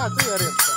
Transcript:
啊，对，有点。